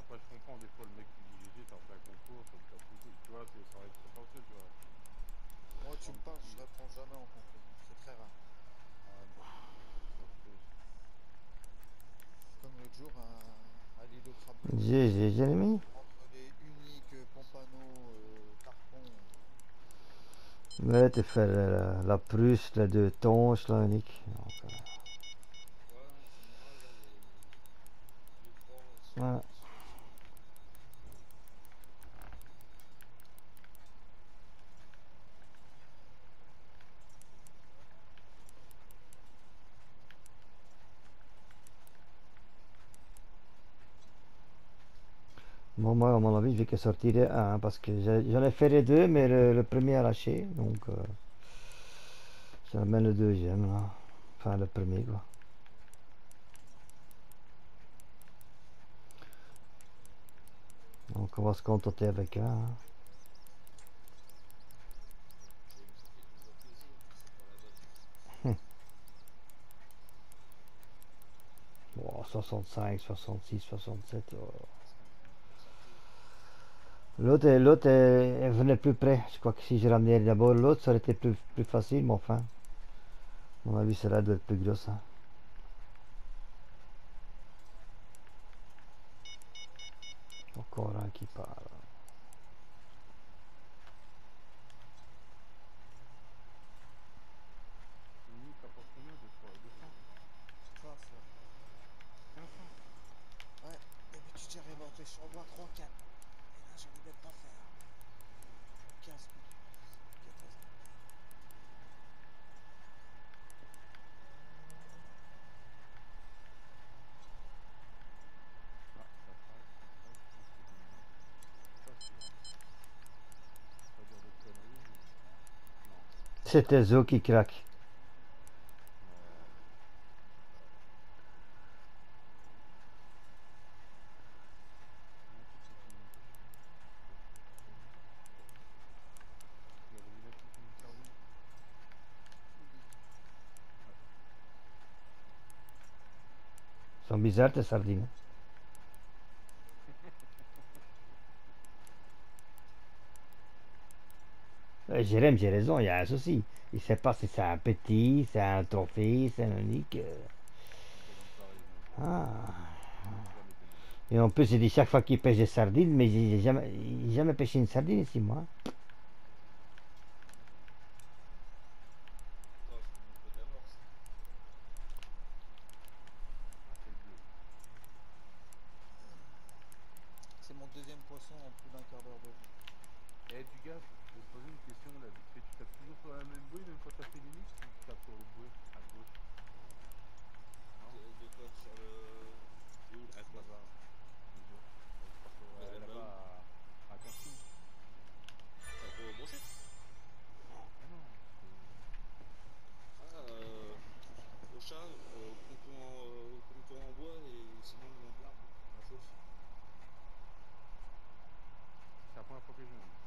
Après je comprends des fois le mec qui dit GG t'en fais un concours, ça me casse couilles. Tu vois, c'est- ça aurait été potentiel, tu vois. Moi, tu me parles, je réponds jamais en concours. C'est très rare. Ah Comme l'autre jour à, à l'île au crabe. GG, Jérémy. Entre les uniques, euh, Pompano, euh, Carpon. Ouais, tu fais la, la Prusse, la deux tonches, là, unique. Donc, euh, Bon, moi, à mon avis, je vais que sortir un, parce que j'en ai fait les deux, mais le, premier a lâché, donc euh, ça amène le deuxième, là. Enfin, le premier, quoi. Donc, on va se contenter avec un. hein. Bon, 65, 66, 67. oh. L'autre, l'autre elle venait plus près. Je crois que si je ramenais d'abord l'autre, ça aurait été plus, plus facile, mais enfin. À mon avis, celle-là doit être plus grosse. hein. Encore un qui part. Mimi, t'as pas combien de fois 200 Ça, ça. 500 Ouais, d'habitude j'arrive à en faire sur moi 3-4. Et là, j'arrive même pas à faire 15 minutes. 14 Ah, ça craque, ça craque, ça c'est bien. Ça c'est... Pas dire de conneries, mais... C'était Zo qui craque. Sont bizarres tes sardines. Jérém, j'ai raison, il y a un souci. Il sait pas si c'est un petit, c'est un trophée, c'est un unique. euh. Ah. Et en plus, il dit chaque fois qu'il pêche des sardines, mais j'ai jamais, j'ai jamais pêché une sardine ici, moi. C'est mon deuxième poisson en plus d'un quart d'heure de. Et du gaz? Je vais te poser une question là vite fait. Tu tapes toujours sur la même bruit même quand t'as fait Linux ou tu tapes sur le bruit à gauche? Non? De quoi Sur le. Ah, c'est où le bazar Je là-bas à Cancun. T'as quoi branché Ah non. Ah euh. Au chat, euh, comptoir en, euh, en bois et sinon dans l'arbre, la chose. C'est la première fois que je hein.